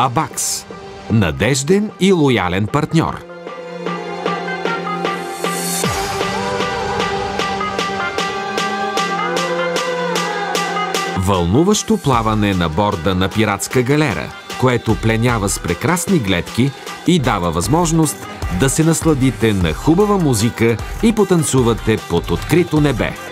Абакс – надежден и лоялен партньор. Вълнуващо плаване на борда на пиратска галера, което пленява с прекрасни гледки и дава възможност да се насладите на хубава музика и потанцувате под открито небе –